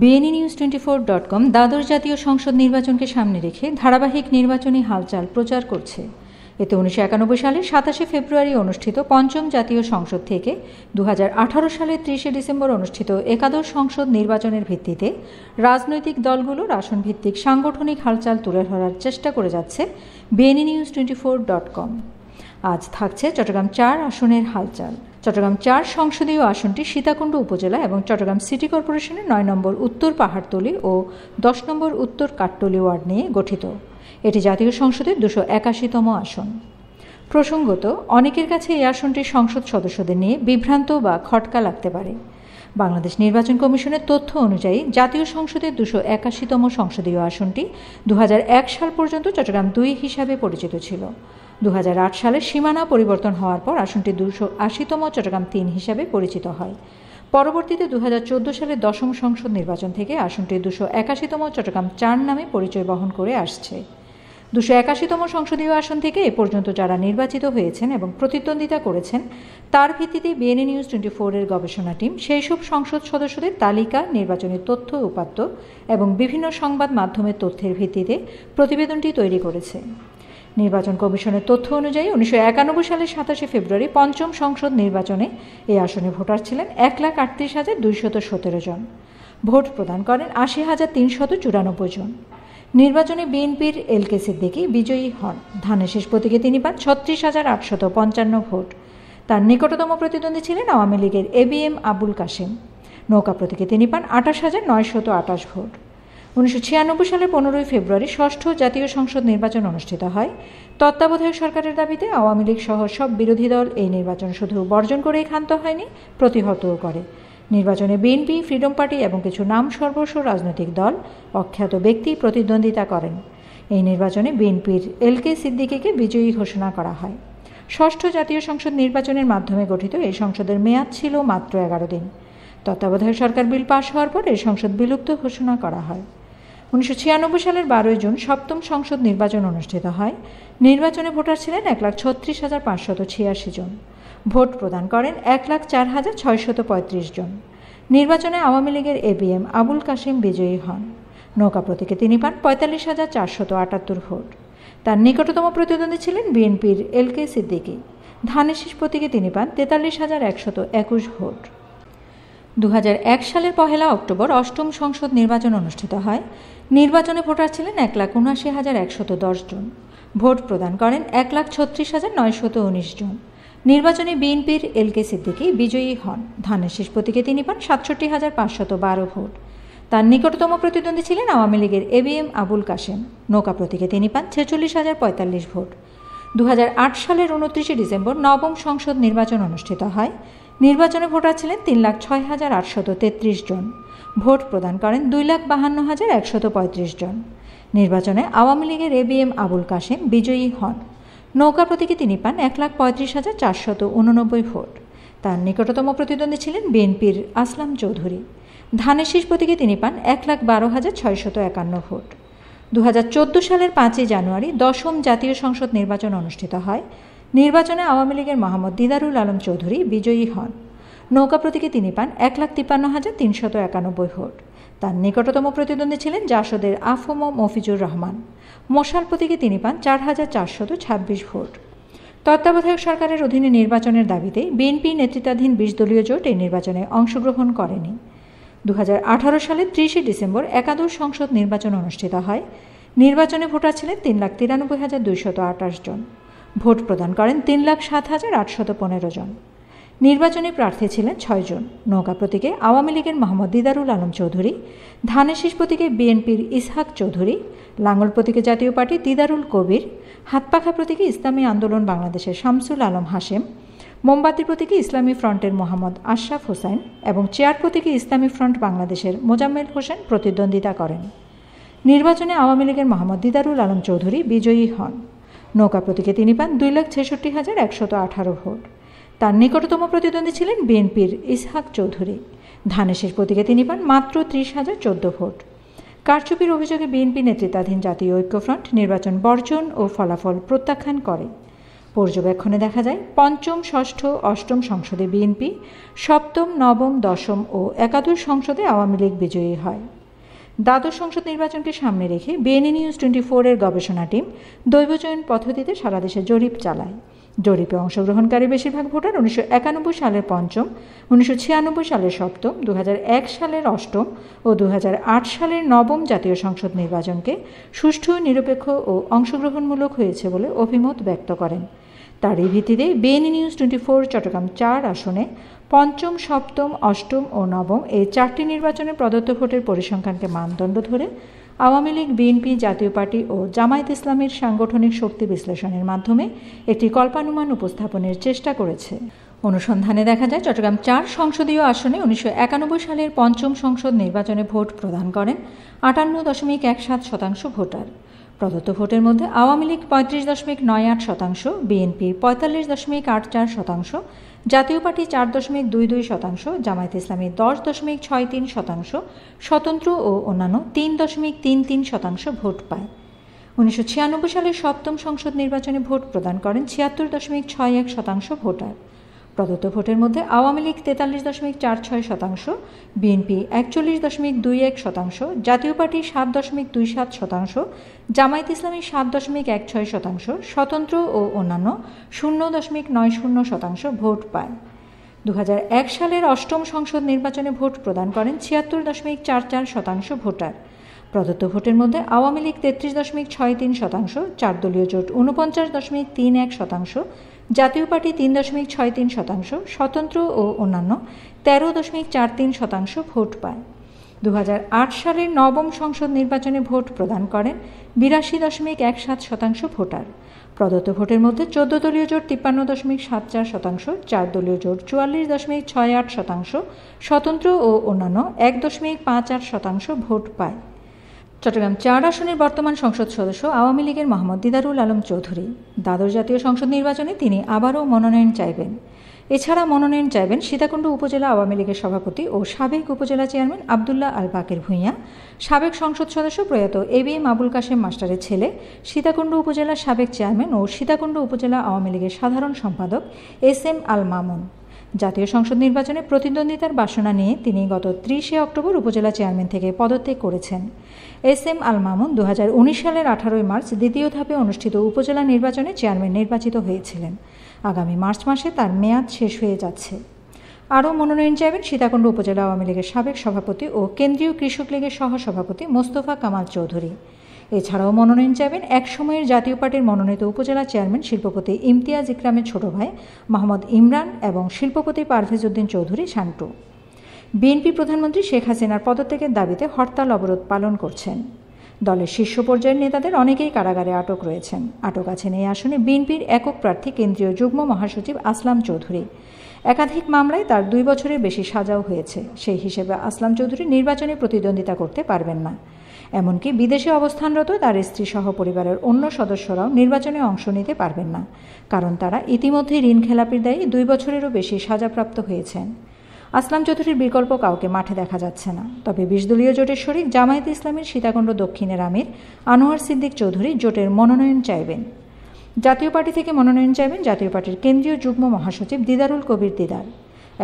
BNE news twenty four dot com দ্বাদশ জাতীয় সংসদ নির্বাচনকে সামনে রেখে ধারাবাহিক নির্বাচনী হালচাল প্রচার করছে। এতে উনিশশো একানব্বই সালের সাতাশে ফেব্রুয়ারি অনুষ্ঠিত পঞ্চম জাতীয় সংসদ থেকে দু হাজার আঠারো সালের ত্রিশে ডিসেম্বর অনুষ্ঠিত একাদশ সংসদ নির্বাচনের ভিত্তিতে রাজনৈতিক দলগুলোর আসন ভিত্তিক সাংগঠনিক হালচাল তুলে ধরার চেষ্টা করে যাচ্ছে BNE news twenty four dot com আজ থাকছে চট্টগ্রাম চার আসনের হালচাল। চট্টগ্রাম চার সংসদীয় আসনটি সীতাকুণ্ড উপজেলা এবং চট্টগ্রাম সিটি কর্পোরেশনের নয় নম্বর উত্তর পাহাড়তলি ও দশ নম্বর উত্তর কাট্টলি ওয়ার্ড নিয়ে গঠিত। এটি জাতীয় সংসদের দুশো একাশিতম আসন। প্রসঙ্গত, অনেকের কাছে এই আসনটি সংসদ সদস্যদের নিয়ে বিভ্রান্ত বা খটকা লাগতে পারে। বাংলাদেশ নির্বাচন কমিশনের তথ্য অনুযায়ী, জাতীয় সংসদের দুশো একাশিতম সংসদীয় আসনটি দু হাজার এক সাল পর্যন্ত চট্টগ্রাম দুই হিসাবে পরিচিত ছিল। দু হাজার আট সালে সীমানা পরিবর্তন হওয়ার পর আসনটি দুশো আশিতম চট্টগ্রাম তিন হিসাবে পরিচিত হয়। পরবর্তীতে দু সালের দশম সংসদ নির্বাচন থেকে আসনটি দুশো একাশিতম চট্টগ্রাম চার নামে পরিচয় বহন করে আসছে। দুশো একাশিতম সংসদীয় আসন থেকে এ পর্যন্ত যারা নির্বাচিত হয়েছেন এবং প্রতিদ্বন্দ্বিতা করেছেন, তার ভিত্তিতে বিএনএ নিউজ টোয়েন্টি ফোরের গবেষণা টিম সেই সব সংসদ সদস্যদের তালিকা, নির্বাচনী তথ্য, উপাত্ত এবং বিভিন্ন সংবাদ মাধ্যমের তথ্যের ভিত্তিতে প্রতিবেদনটি তৈরি করেছে। নির্বাচন কমিশনের তথ্য অনুযায়ী উনিশশো একানব্বই সালের সাতাশে ফেব্রুয়ারি পঞ্চম সংসদ নির্বাচনে এই আসনে ভোটার ছিলেন এক লাখ আটত্রিশ হাজার দুইশত সতেরো জন। ভোট প্রদান করেন আশি হাজার তিনশত চুরানব্বই জন। নির্বাচনে বিএনপির এল কে সিদ্দিকি বিজয়ী হন। ধানের শেষ প্রতীকে তিনি পান ছত্রিশ হাজার আটশত পঞ্চান্ন ভোট। তার নিকটতম প্রতিদ্বন্দ্বী ছিলেন আওয়ামী লীগের A B M Abul Kashem. নৌকা প্রতীকে তিনি পান আঠাশ হাজার নয়শত আটাশ ভোট। উনিশশো সালের পনেরোই ফেব্রুয়ারি ষষ্ঠ জাতীয় সংসদ নির্বাচন অনুষ্ঠিত হয়। তত্ত্বাবধায়ক সরকারের দাবিতে আওয়ামী লীগ সহ সব বিরোধী দল এই নির্বাচন শুধু বর্জন করেই ক্ষান্ত হয়নি, প্রতিহতও করে। নির্বাচনে বিএনপি, ফ্রিডম পার্টি এবং কিছু নাম সর্বস্ব রাজনৈতিক দল অখ্যাত ব্যক্তি প্রতিদ্বন্দ্বিতা করেন। এই নির্বাচনে বিএনপির এল কে সিদ্দিকিকে বিজয়ী ঘোষণা করা হয়। ষষ্ঠ জাতীয় সংসদ নির্বাচনের মাধ্যমে গঠিত এই সংসদের মেয়াদ ছিল মাত্র এগারো দিন। তত্ত্বাবধায়ক সরকার বিল পাশ হওয়ার পর এই সংসদ বিলুপ্ত ঘোষণা করা হয়। উনিশশো ছিয়ানব্বই সালের বারোই জুন সপ্তম সংসদ নির্বাচন অনুষ্ঠিত হয়। নির্বাচনে ভোটার ছিলেন এক লাখ ছত্রিশ হাজার পাঁচশত ছিয়াশি জন। ভোট প্রদান করেন এক লাখ চার হাজার ছয়শত পঁয়ত্রিশ জন। নির্বাচনে আওয়ামী লীগের এবিএম আবুল কাশিম বিজয়ী হন। নৌকা প্রতীকে তিনি পান পঁয়তাল্লিশ হাজার চারশত আটাত্তর ভোট। তার নিকটতম প্রতিদ্বন্দ্বী ছিলেন বিএনপির এল কে সিদ্দিকি। ধানের প্রতীকে তিনি পান তেতাল্লিশ হাজার একশত একুশ ভোট। দু হাজার এক সালের পহেলা অক্টোবর অষ্টম সংসদ নির্বাচন অনুষ্ঠিত হয়। নির্বাচনে ভোটার ছিলেন এক লাখ উনআশি হাজার একশত দশ জন। ভোট প্রদান করেন এক লাখ ছত্রিশ হাজার নয়শত উনিশ জন। নির্বাচনে বিএনপির এল কে সিদ্দিকি বিজয়ী হন। ধানের শেষ প্রতীকে তিনি পান সাতষট্টি হাজার পাঁচশত বারো ভোট। তার নিকটতম প্রতিদ্বন্দ্বী ছিলেন আওয়ামী লীগের এবিএম আবুল কাশেম। নৌকা প্রতীকে তিনি পান ছেচল্লিশ হাজার পঁয়তাল্লিশ ভোট। দু হাজার আট সালের উনত্রিশে ডিসেম্বর নবম সংসদ নির্বাচন অনুষ্ঠিত হয়। নির্বাচনে ভোটার ছিলেন তিন লাখ ছয় হাজার আটশত তেত্রিশ জন। ভোট প্রদান করেন দুই লাখ বাহান্ন হাজার একশত পঁয়ত্রিশ জন। নির্বাচনে আওয়ামী লীগের A B M Abul Kashem বিজয়ী হন। নৌকা প্রতীকে তিনি পান এক লাখ পঁয়ত্রিশ হাজার চারশত উননব্বই ভোট। তার নিকটতম প্রতিদ্বন্দ্বী ছিলেন বিএনপির আসলাম চৌধুরী। ধানের শীষ প্রতীকে তিনি পান এক লাখ বারো হাজার ছয়শত একান্ন ভোট। দু হাজার চোদ্দ সালের পাঁচই জানুয়ারি দশম জাতীয় সংসদ নির্বাচন অনুষ্ঠিত হয়। নির্বাচনে আওয়ামী লীগের মোহাম্মদ দিদারুল আলম চৌধুরী বিজয়ী হন। নৌকা প্রতীকে তিনি পান এক লাখ তিপ্পান্ন হাজার তিনশত একানব্বই ভোট। তার নিকটতম প্রতিদ্বন্দ্বী ছিলেন জাসদের আফম মফিজুর রহমান। মশাল প্রতীকে তিনি পান চার হাজার চারশত ছাব্বিশ ভোট। তত্ত্বাবধায়ক সরকারের অধীনে নির্বাচনের দাবিতে বিএনপি নেতৃত্বাধীন বিশ দলীয় জোট এই নির্বাচনে অংশগ্রহণ করেনি। দু সালের ত্রিশে ডিসেম্বর একাদশ সংসদ নির্বাচন অনুষ্ঠিত হয়। নির্বাচনে ভোটার ছিলেন তিন লাখ তিরানব্বই হাজার দুইশত আঠাশ জন। ভোট প্রদান করেন তিন লাখ সাত হাজার আটশত পনেরো জন। নির্বাচনী প্রার্থী ছিলেন ছয়জন নৌকা প্রতীকে আওয়ামী লীগের মোহাম্মদ দিদারুল আলম চৌধুরী, ধানের শীষ প্রতীকে বিএনপির ইসহাক চৌধুরী, লাঙ্গল প্রতীকে জাতীয় পার্টি দিদারুল কবির, হাতপাখা প্রতীকে ইসলামী আন্দোলন বাংলাদেশের শামসুল আলম হাশেম, মোমবাতি প্রতীকে ইসলামী ফ্রন্টের মোহাম্মদ আশরাফ হোসেন এবং চেয়ার প্রতীকে ইসলামী ফ্রন্ট বাংলাদেশের মোজাম্মেল হোসেন প্রতিদ্বন্দ্বিতা করেন। নির্বাচনে আওয়ামী লীগের মোহাম্মদ দিদারুল আলম চৌধুরী বিজয়ী হন। নৌকা প্রতীকে তিনি পান দুই লাখ ছেষট্টি হাজার একশত আঠারো ভোট। তার নিকটতম প্রতিদ্বন্দ্বী ছিলেন বিএনপির ইসহাক চৌধুরী। ধানেশের প্রতীকে তিনি পান মাত্র ত্রিশ হাজার চোদ্দ ভোট। কারচুপির অভিযোগে বিএনপি নেতৃত্বাধীন জাতীয় ঐক্যফ্রন্ট নির্বাচন বর্জন ও ফলাফল প্রত্যাখ্যান করে। পর্যবেক্ষণে দেখা যায়, পঞ্চম, ষষ্ঠ, অষ্টম সংসদে বিএনপি, সপ্তম, নবম, দশম ও একাদশ সংসদে আওয়ামী লীগ বিজয়ী হয়। দ্বাদশ সংসদ নির্বাচনকে সামনে রেখে বিএনএ নিউজ টোয়েন্টি ফোরের গবেষণা টিম দৈবচয়ন পদ্ধতিতে সারা দেশে জরিপ চালায়। জরিপে অংশগ্রহণকারী বেশিরভাগ ভোটার উনিশশো একানব্বই সালের পঞ্চম, উনিশশো ছিয়ানব্বই সালের সপ্তম দু সালের অষ্টম ও দু হাজার আট সালের নবম জাতীয় সংসদ নির্বাচনকে সুষ্ঠু, নিরপেক্ষ ও অংশগ্রহণমূলক হয়েছে বলে অভিমত ব্যক্ত করেন। তারই ভিত্তিতে BNA news twenty four Chittagong চার আসনে পঞ্চম, সপ্তম, অষ্টম ও নবম এই চারটি নির্বাচনে প্রদত্ত ভোটের পরিসংখ্যানকে মানদণ্ড ধরে Awami league, BNP, Jatiya party ও জামায়াত ইসলামের সাংগঠনিক শক্তি বিশ্লেষণের মাধ্যমে একটি কল্পানুমান উপস্থাপনের চেষ্টা করেছে। অনুসন্ধানে দেখা যায়, চট্টগ্রাম চার সংসদীয় আসনে উনিশশো একানব্বই সালের পঞ্চম সংসদ নির্বাচনে ভোট প্রদান করেন আটান্ন দশমিক এক সাত শতাংশ ভোটার। প্রদত্ত ভোটের মধ্যে আওয়ামী লীগ পঁয়ত্রিশ দশমিক নয় আট শতাংশ, বিএনপি পঁয়তাল্লিশ দশমিক আট চার শতাংশ, জাতীয় পার্টি চার দশমিক দুই দুই শতাংশ, জামায়াত ইসলামী দশ দশমিক ছয় তিন শতাংশ, স্বতন্ত্র ও অন্যান্য তিন দশমিক তিন তিন শতাংশ ভোট পায়। উনিশশো ছিয়ানব্বই সালের সপ্তম সংসদ নির্বাচনে ভোট প্রদান করেন ছিয়াত্তর দশমিক ছয় এক শতাংশ ভোটার। প্রদত্ত ভোটের মধ্যে আওয়ামী লীগ তেতাল্লিশ দশমিক চার ছয় শতাংশ, বিএনপি একচল্লিশ দশমিক দুই এক শতাংশ, জাতীয় পার্টি সাত দশমিক দুই সাত শতাংশ, জামায়াত ইসলামী সাত দশমিক এক ছয় শতাংশ, স্বতন্ত্র ও অন্যান্য শূন্য দশমিক নয় শূন্য শতাংশ ভোট পায়। দু হাজার এক সালের অষ্টম সংসদ নির্বাচনে ভোট প্রদান করেন ছিয়াত্তর দশমিক চার চার শতাংশ ভোটার। প্রদত্ত ভোটের মধ্যে আওয়ামী লীগ তেত্রিশ দশমিক ছয় তিন শতাংশ, চার দলীয় জোট উনপঞ্চাশ দশমিক তিন এক শতাংশ জাতীয় পার্টি তিন দশমিক ছয় তিন শতাংশ, স্বতন্ত্র ও অন্যান্য তেরো দশমিক চার তিন শতাংশ ভোট পায়। দু হাজার আট সালের নবম সংসদ নির্বাচনে ভোট প্রদান করেন বিরাশি দশমিক এক সাত শতাংশ ভোটার। প্রদত্ত ভোটের মধ্যে চোদ্দ দলীয় জোট তিপ্পান্ন দশমিক সাত চার শতাংশ, চার দলীয় জোট চুয়াল্লিশ দশমিক ছয় আট শতাংশ, স্বতন্ত্র ও অন্যান্য এক দশমিক পাঁচ আট শতাংশ ভোট পায়। চট্টগ্রাম চার আসনের বর্তমান সংসদ সদস্য আওয়ামী লীগের মোহাম্মদ দিদারুল আলম চৌধুরী। দ্বাদশ জাতীয় সংসদ নির্বাচনে তিনি আবারও মনোনয়ন চাইবেন। এছাড়া মনোনয়ন চাইবেন সীতাকুণ্ড উপজেলা আওয়ামী লীগের সভাপতি ও সাবেক উপজেলা চেয়ারম্যান আবদুল্লাহ আল বাকের ভূঁইয়া, সাবেক সংসদ সদস্য প্রয়াত A B M Abul Kashem মাস্টারের ছেলে, সীতাকুণ্ড উপজেলার সাবেক চেয়ারম্যান ও সীতাকুণ্ড উপজেলা আওয়ামী লীগের সাধারণ সম্পাদক এস এম আল মামুন। জাতীয় সংসদ নির্বাচনে প্রতিদ্বন্দ্বিতার বাসনা নিয়ে তিনি গত ত্রিশে অক্টোবর উপজেলা চেয়ারম্যান থেকে পদত্যাগ করেছেন। এস এম আল মামুন দু হাজার উনিশ সালের আঠারোই মার্চ দ্বিতীয় ধাপে অনুষ্ঠিত উপজেলা নির্বাচনে চেয়ারম্যান নির্বাচিত হয়েছিলেন। আগামী মার্চ মাসে তার মেয়াদ শেষ হয়ে যাচ্ছে। আরও মনোনয়ন চাইবেন সীতাকুণ্ড উপজেলা আওয়ামী লীগের সাবেক সভাপতি ও কেন্দ্রীয় কৃষক লীগের সহসভাপতি মোস্তফা কামাল চৌধুরী। এছাড়াও মনোনয়ন চাইবেন এক সময়ের জাতীয় পার্টির মনোনীত উপজেলা চেয়ারম্যান শিল্পপতি ইমতিয়াজ ইকরামের ছোট ভাই মোহাম্মদ ইমরান এবং শিল্পপতি পারভেজ উদ্দিন চৌধুরী শান্টু। বিএনপি প্রধানমন্ত্রী শেখ হাসিনার পদত্যাগের দাবিতে হরতাল অবরোধ পালন করছেন। দলের শীর্ষ পর্যায়ের নেতাদের অনেকেই কারাগারে আটক রয়েছেন। আটক আছেন এই আসনে বিএনপির একক প্রার্থী কেন্দ্রীয় যুগ্ম মহাসচিব আসলাম চৌধুরী। একাধিক মামলায় তার দুই বছরের বেশি সাজাও হয়েছে। সেই হিসেবে আসলাম চৌধুরী নির্বাচনে প্রতিদ্বন্দ্বিতা করতে পারবেন না। এমনকি বিদেশে অবস্থানরত তার স্ত্রী সহ পরিবারের অন্য সদস্যরাও নির্বাচনে অংশ নিতে পারবেন না। কারণ তারা ইতিমধ্যে ঋণ খেলাপির দায়ী দুই বছরেরও বেশি সাজাপ্রাপ্ত হয়েছেন। আসলাম চৌধুরীর বিকল্প কাউকে মাঠে দেখা যাচ্ছে না। তবে বিশ দলীয় জোটের শরিক জামায়াত ইসলামের সীতাকুণ্ড দক্ষিণের আমির আনোয়ার সিদ্দিক চৌধুরী জোটের মনোনয়ন চাইবেন। জাতীয় পার্টি থেকে মনোনয়ন চাইবেন জাতীয় পার্টির কেন্দ্রীয় যুগ্ম মহাসচিব দিদারুল কবির দিদার।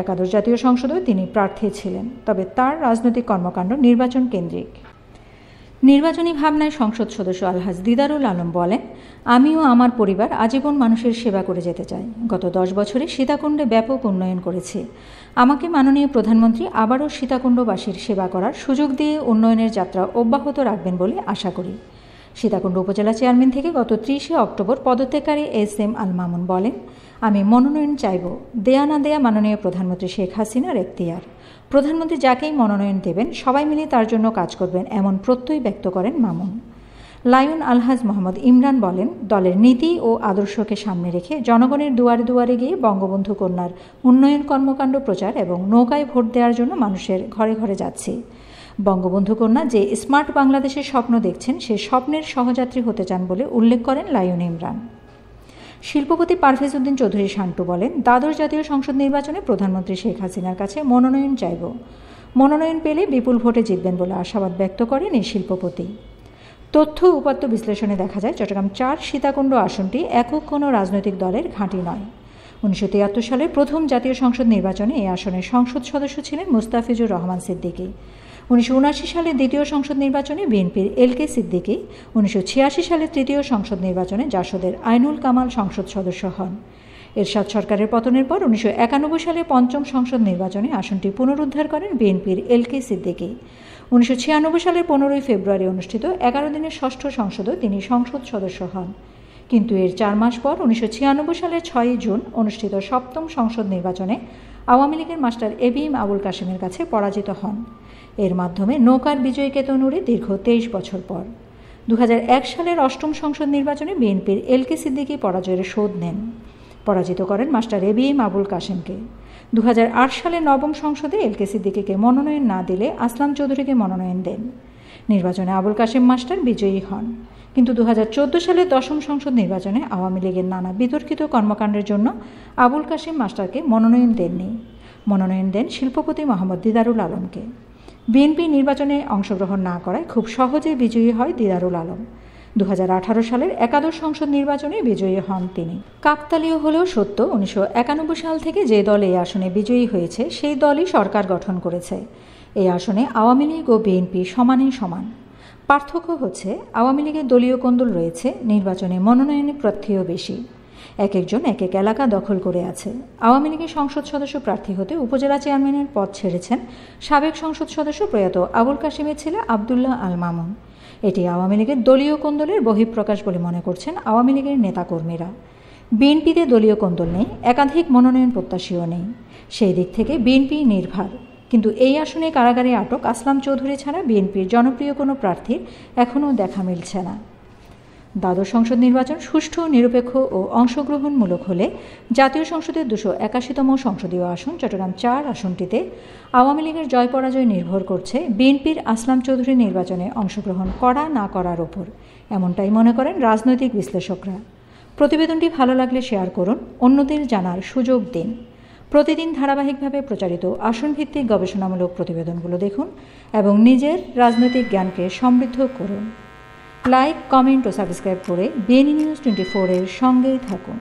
একাদশ জাতীয় সংসদেও তিনি প্রার্থী ছিলেন, তবে তার রাজনৈতিক কর্মকাণ্ড নির্বাচন কেন্দ্রিক। নির্বাচনী ভাবনায় সংসদ সদস্য আলহাজ দিদারুল আলম বলেন আমিও আমার পরিবার আজীবন মানুষের সেবা করে যেতে চাই। গত দশ বছরে সীতাকুণ্ডে ব্যাপক উন্নয়ন করেছে। আমাকে মাননীয় প্রধানমন্ত্রী আবারও সীতাকুণ্ডবাসীর সেবা করার সুযোগ দিয়ে উন্নয়নের যাত্রা অব্যাহত রাখবেন বলে আশা করি। সীতাকুণ্ড উপজেলা চেয়ারম্যান থেকে গত ত্রিশে অক্টোবর পদত্যাগকারী এস এম আল মামুন বলেন, আমি মনোনয়ন চাইব। দেয়া না দেয়া মাননীয় প্রধানমন্ত্রী শেখ হাসিনার এখতিয়ার। প্রধানমন্ত্রী যাকেই মনোনয়ন দেবেন, সবাই মিলে তার জন্য কাজ করবেন এমন প্রত্যয় ব্যক্ত করেন মামুন। লায়ন আলহাজ মোহাম্মদ ইমরান বলেন, দলের নীতি ও আদর্শকে সামনে রেখে জনগণের দুয়ারে দুয়ারে গিয়ে বঙ্গবন্ধু কন্যার উন্নয়ন কর্মকাণ্ড প্রচার এবং নৌকায় ভোট দেওয়ার জন্য মানুষের ঘরে ঘরে যাচ্ছে। বঙ্গবন্ধু কন্যা যে স্মার্ট বাংলাদেশের স্বপ্ন দেখছেন, সে স্বপ্নের সহযাত্রী হতে চান বলে উল্লেখ করেন লায়ন ইমরান। শিল্পপতি পারভেজ উদ্দিন চৌধুরী শান্টু বলেন, দ্বাদশ জাতীয় সংসদ নির্বাচনে প্রধানমন্ত্রী শেখ হাসিনার কাছে মনোনয়ন চাইব। মনোনয়ন পেলে বিপুল ভোটে জিতবেন বলে আশাবাদ ব্যক্ত করেন এই শিল্পপতি। তথ্য উপাত্ত বিশ্লেষণে দেখা যায়, চট্টগ্রাম চার সীতাকুণ্ড আসনটি একক কোনো রাজনৈতিক দলের ঘাঁটি নয়। উনিশশো তিয়াত্তর সালে প্রথম জাতীয় সংসদ নির্বাচনে এই আসনের সংসদ সদস্য ছিলেন মুস্তাফিজুর রহমান সিদ্দিকী। উনিশশো সালে দ্বিতীয় সংসদ নির্বাচনে বিএনপির এল কে সিদ্দিকী, উনিশশো ছিয়াশি সালে তৃতীয় সংসদ নির্বাচনে জাসদের আইনুল কামাল সংসদ সদস্য হন। এরশাদ সরকারের পতনের পর উনিশশো একানব্বই সালে পঞ্চম সংসদ নির্বাচনে আসনটি পুনরুদ্ধার করেন বিএনপির এল কে সিদ্দিকী। উনিশশো ছিয়ানব্বই সালের পনেরোই ফেব্রুয়ারি অনুষ্ঠিত এগারো দিনের ষষ্ঠ সংসদও তিনি সংসদ সদস্য হন। কিন্তু এর চার মাস পর উনিশশো ছিয়ানব্বই সালের ছয়ই জুন অনুষ্ঠিত সপ্তম সংসদ নির্বাচনে আওয়ামী লীগের মাস্টার এবিএম আবুল কাশেমের কাছে পরাজিত হন। এর মাধ্যমে নৌকার বিজয় কেতন উড়ে দীর্ঘ তেইশ বছর পর। দু হাজার এক সালের অষ্টম সংসদ নির্বাচনে বিএনপির এল কে সিদ্দিকি পরাজয়ের শোধ নেন। পরাজিত করেন মাস্টার এবিএম আবুল কাশেমকে। দু সালে নবম সংসদে এল কে সিদ্দিকিকে মনোনয়ন না দিলে আসলাম চৌধুরীকে মনোনয়ন দেন। নির্বাচনে আবুল কাশেম মাস্টার বিজয়ী হন। কিন্তু দু সালের দশম সংসদ নির্বাচনে আওয়ামী লীগের নানা বিতর্কিত কর্মকাণ্ডের জন্য আবুল কাশেম মাস্টারকে মনোনয়ন দেননি। মনোনয়ন দেন শিল্পপতি মোহাম্মদ দিদারুল আলমকে। বিএনপি নির্বাচনে অংশগ্রহণ না করায় খুব সহজে বিজয়ী হয় দিদারুল আলম। দু হাজার আঠারো সালের একাদশ সংসদ নির্বাচনে বিজয়ী হন তিনি। কাকতালীয় হলেও সত্য, উনিশশো একানব্বই সাল থেকে যে দল এই আসনে বিজয়ী হয়েছে, সেই দলই সরকার গঠন করেছে। এই আসনে আওয়ামী লীগ ও বিএনপি সমানেই সমান। পার্থক্য হচ্ছে, আওয়ামী লীগের দলীয় কোন্দল রয়েছে, নির্বাচনে মনোনয়নের প্রার্থীও বেশি। এক একজন এক এক এলাকা দখল করে আছে। আওয়ামী লীগের সংসদ সদস্য প্রার্থী হতে উপজেলা চেয়ারম্যানের পদ ছেড়েছেন সাবেক সংসদ সদস্য প্রয়াত আবুল কাশিমের ছেলে আবদুল্লাহ আল মামুন। এটি আওয়ামী লীগের দলীয় কোন্দলের বহিঃপ্রকাশ বলে মনে করছেন আওয়ামী লীগের নেতাকর্মীরা। বিএনপিতে দলীয় কোন্দল নেই, একাধিক মনোনয়ন প্রত্যাশীও নেই। সেই দিক থেকে বিএনপি নির্ভার। কিন্তু এই আসনে কারাগারে আটক আসলাম চৌধুরী ছাড়া বিএনপির জনপ্রিয় কোনো প্রার্থীর এখনও দেখা মিলছে না। দ্বাদশ সংসদ নির্বাচন সুষ্ঠু, নিরপেক্ষ ও অংশগ্রহণমূলক হলে জাতীয় সংসদের দুশো একাশিতম সংসদীয় আসন চট্টগ্রাম চার আসনটিতে আওয়ামী লীগের জয় পরাজয় নির্ভর করছে বিএনপির আসলাম চৌধুরী নির্বাচনে অংশগ্রহণ করা না করার ওপর। এমনটাই মনে করেন রাজনৈতিক বিশ্লেষকরা। প্রতিবেদনটি ভালো লাগলে শেয়ার করুন, অন্যদের জানার সুযোগ দিন। প্রতিদিন ধারাবাহিকভাবে প্রচারিত আসনভিত্তিক গবেষণামূলক প্রতিবেদনগুলো দেখুন এবং নিজের রাজনৈতিক জ্ঞানকে সমৃদ্ধ করুন। লাইক, কমেন্ট ও সাবস্ক্রাইব করে বেনি নিউজ টোয়েন্টি ফোরের সঙ্গেই থাকুন।